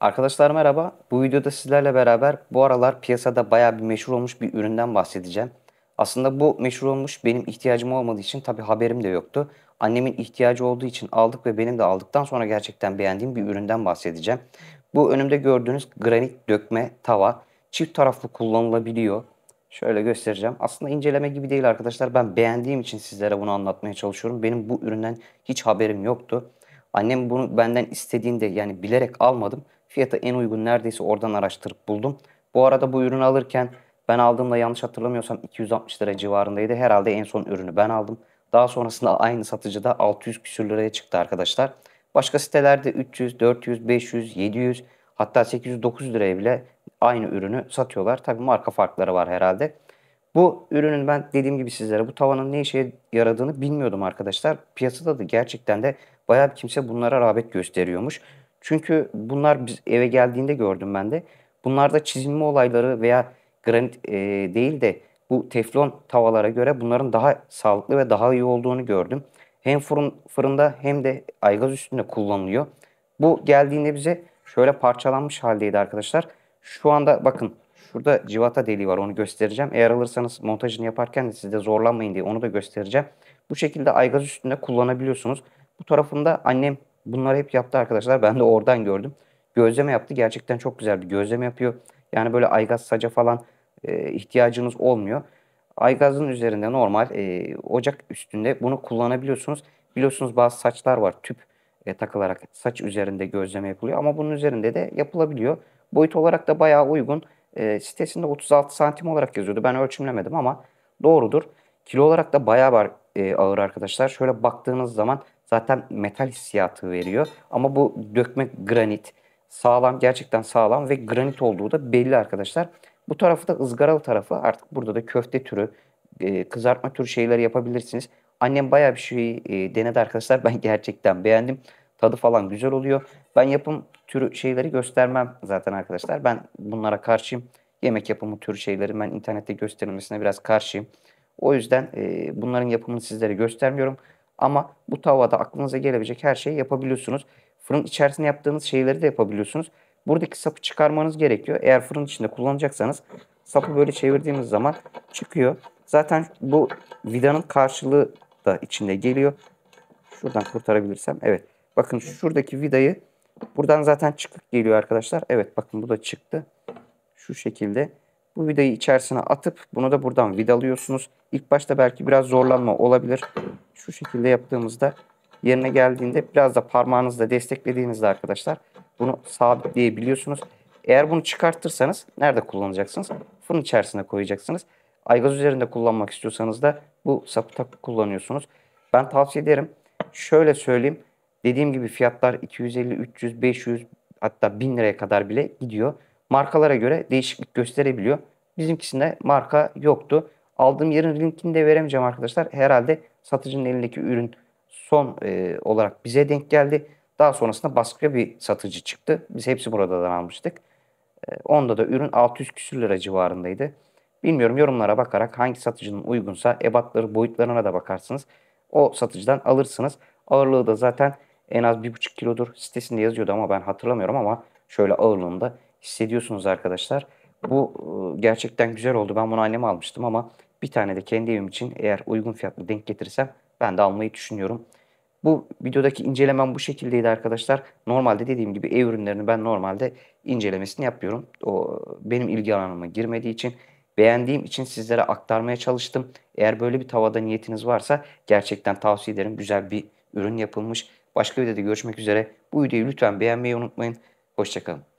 Arkadaşlar merhaba. Bu videoda sizlerle beraber bu aralar piyasada bayağı bir meşhur olmuş bir üründen bahsedeceğim. Aslında bu meşhur olmuş benim ihtiyacım olmadığı için tabii haberim de yoktu. Annemin ihtiyacı olduğu için aldık ve benim de aldıktan sonra gerçekten beğendiğim bir üründen bahsedeceğim. Bu önümde gördüğünüz granit dökme tava çift taraflı kullanılabiliyor. Şöyle göstereceğim. Aslında inceleme gibi değil arkadaşlar. Ben beğendiğim için sizlere bunu anlatmaya çalışıyorum. Benim bu üründen hiç haberim yoktu. Annem bunu benden istediğinde yani bilerek almadım. Fiyatı en uygun neredeyse oradan araştırıp buldum. Bu arada bu ürünü alırken ben aldığımda yanlış hatırlamıyorsam 260 lira civarındaydı. Herhalde en son ürünü ben aldım. Daha sonrasında aynı satıcıda 600 küsür liraya çıktı arkadaşlar. Başka sitelerde 300, 400, 500, 700 hatta 800-900 liraya bile aynı ürünü satıyorlar. Tabi marka farkları var herhalde. Bu ürünün ben dediğim gibi sizlere bu tavanın ne işe yaradığını bilmiyordum arkadaşlar. Piyasada da gerçekten de bayağı bir kimse bunlara rağbet gösteriyormuş. Çünkü bunlar biz eve geldiğinde gördüm ben de. Bunlarda çizilme olayları veya granit e, değil de bu teflon tavalara göre bunların daha sağlıklı ve daha iyi olduğunu gördüm. Hem fırın, fırında hem de aygaz üstünde kullanılıyor. Bu geldiğinde bize şöyle parçalanmış haldeydi arkadaşlar. Şu anda bakın şurada civata deliği var onu göstereceğim. Eğer alırsanız montajını yaparken de siz de zorlanmayın diye onu da göstereceğim. Bu şekilde aygaz üstünde kullanabiliyorsunuz. Bu tarafında annem bunları hep yaptı arkadaşlar. Ben de oradan gördüm. Gözleme yaptı. Gerçekten çok güzel bir gözleme yapıyor. Yani böyle aygaz saca falan e, ihtiyacınız olmuyor. Aygazın üzerinde normal e, ocak üstünde bunu kullanabiliyorsunuz. Biliyorsunuz bazı saçlar var tüp e, takılarak saç üzerinde gözleme yapılıyor ama bunun üzerinde de yapılabiliyor. Boyut olarak da bayağı uygun. E, sitesinde 36 santim olarak yazıyordu. Ben ölçümlemedim ama doğrudur. Kilo olarak da bayağı e, ağır arkadaşlar. Şöyle baktığınız zaman zaten metal hissiyatı veriyor. Ama bu dökme granit sağlam gerçekten sağlam ve granit olduğu da belli arkadaşlar. Bu tarafı da ızgaralı tarafı artık burada da köfte türü e, kızartma türü şeyler yapabilirsiniz. Annem bayağı bir şey denedi arkadaşlar. Ben gerçekten beğendim. Tadı falan güzel oluyor. Ben yapım türü şeyleri göstermem zaten arkadaşlar. Ben bunlara karşıyım. Yemek yapımı türü şeyleri ben internette gösterilmesine biraz karşıyım. O yüzden e, bunların yapımını sizlere göstermiyorum. Ama bu tavada aklınıza gelebilecek her şeyi yapabiliyorsunuz. Fırın içerisinde yaptığınız şeyleri de yapabiliyorsunuz. Buradaki sapı çıkarmanız gerekiyor. Eğer fırın içinde kullanacaksanız sapı böyle çevirdiğimiz zaman çıkıyor. Zaten bu vidanın karşılığı da içinde geliyor. Şuradan kurtarabilirsem. Evet. Bakın şuradaki vidayı buradan zaten çıkık geliyor arkadaşlar. Evet bakın bu da çıktı. Şu şekilde. Bu vidayı içerisine atıp bunu da buradan vidalıyorsunuz. İlk başta belki biraz zorlanma olabilir. Şu şekilde yaptığımızda yerine geldiğinde biraz da parmağınızla desteklediğinizde arkadaşlar bunu sabitleyebiliyorsunuz. Eğer bunu çıkartırsanız nerede kullanacaksınız? Fırın içerisine koyacaksınız. Aygaz üzerinde kullanmak istiyorsanız da bu sapı takı kullanıyorsunuz. Ben tavsiye ederim. Şöyle söyleyeyim. Dediğim gibi fiyatlar 250, 300, 500 hatta 1000 liraya kadar bile gidiyor. Markalara göre değişiklik gösterebiliyor. Bizimkisinde marka yoktu. Aldığım yerin linkini de veremeyeceğim arkadaşlar. Herhalde satıcının elindeki ürün son e, olarak bize denk geldi. Daha sonrasında başka bir satıcı çıktı. Biz hepsi buradan almıştık. E, onda da ürün 600 küsür lira civarındaydı. Bilmiyorum yorumlara bakarak hangi satıcının uygunsa ebatları boyutlarına da bakarsınız. O satıcıdan alırsınız. Ağırlığı da zaten en az 1,5 kilodur. Sitesinde yazıyordu ama ben hatırlamıyorum ama şöyle ağırlığında hissediyorsunuz arkadaşlar. Bu e, gerçekten güzel oldu. Ben bunu anneme almıştım ama bir tane de kendi evim için eğer uygun fiyatlı denk getirirsem ben de almayı düşünüyorum. Bu videodaki incelemem bu şekildeydi arkadaşlar. Normalde dediğim gibi ev ürünlerini ben normalde incelemesini yapıyorum. O benim ilgi alanıma girmediği için beğendiğim için sizlere aktarmaya çalıştım. Eğer böyle bir tavada niyetiniz varsa gerçekten tavsiye ederim. Güzel bir ürün yapılmış. Başka videoda görüşmek üzere. Bu videoyu lütfen beğenmeyi unutmayın. Hoşçakalın.